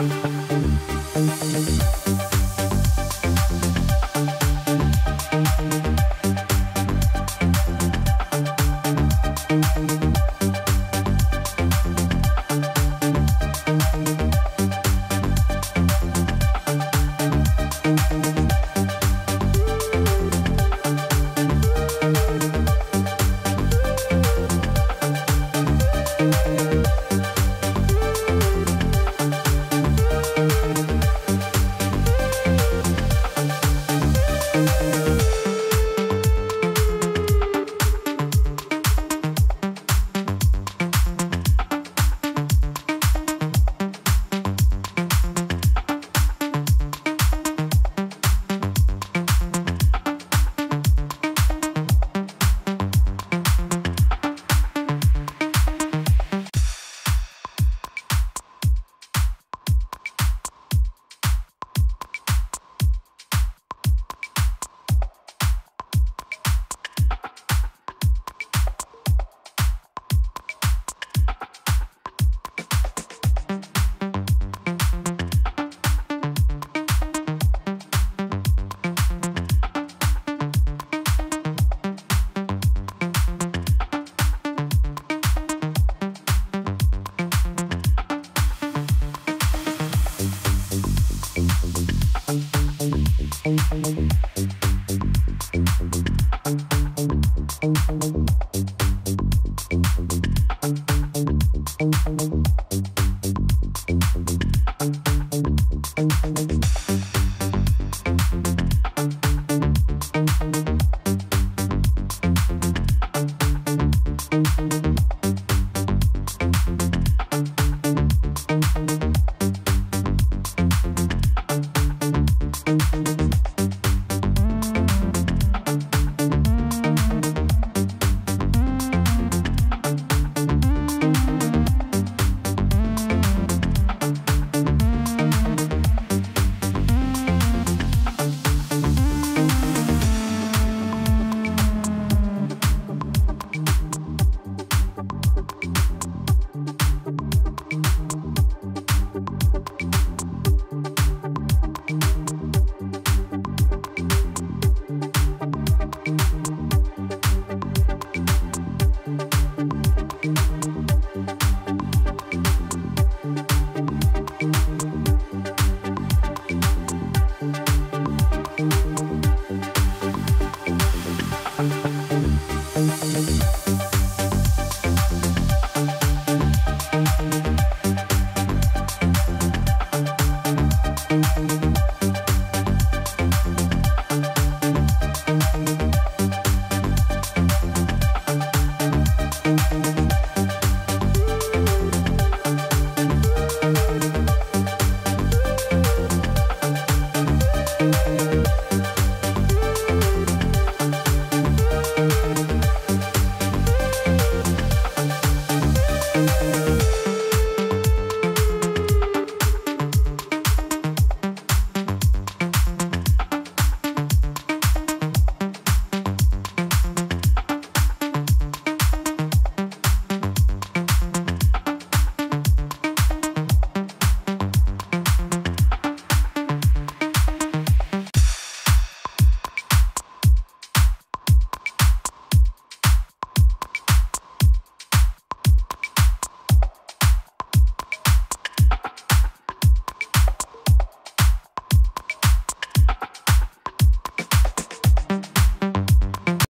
Thank